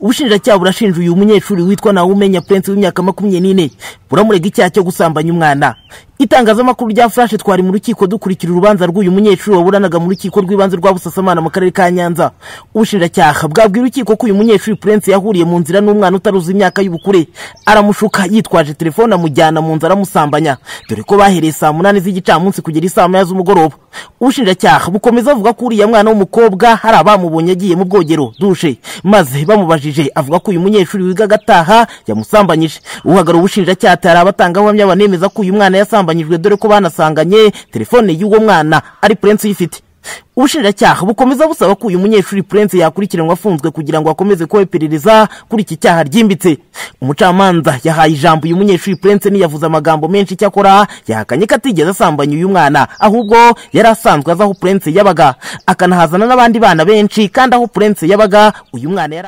ubushinjacyaha burashinja uyu munyeshuri witwa nawumenya prince w'imyaka makumyabiri n'ine. Buramurega icyaha cyo gusambanya umwana. Itangazamakuru rya furashe twari mu rukiko dukurikira urubanza rw'uyu munyeshuri waburanaga mu rukiko rw'ibanze rwa busasamana mu karere ka nyanza. Ubushinjacyaha bwabwiye urukiko ko uyu munyeshuri prince yahuriye mu nzira n'umwana utaruzi imyaka y'ubukure. Aramushuka yitwaje telefone amujyana mu nzu aramusambanya dore ko bahereye saa munani z'igicamunsi kugera isaa moya z'umugoroba. Ubushinjacyaha bukomeza avuga ko uriya mwana w'umukobwa hari abamubonye agiye mu bwogero. Dushe. Maze bamubajije avuga ko uyu munyeshuri wiga agataha yamusambanyije. Uhagarara ubushinjacyaha hari abatangabuhamya banemeza ko uyu mwana yasambanyijwe dore ko banasanganye telefone y'uwo mwana ari prince uyifite ubushinjacyaha bukomeza busaba ko uyu munyeshuri prince yakurikiranwa afunzwe kugira ngo akomeze kuba iperereza kuri iki cyaha ryimbitse. Umucamanza yahaye ijambo uyu munyeshuri prince ntiyavuze amagambo menshi icyakora yahakanye ko atigeze asambanya uyu mwana ahubwo yari asanzwe azi aho prince yabaga. Akanahazana n'abandi bana benshi kandi aho prince yabaga uyu mwana yari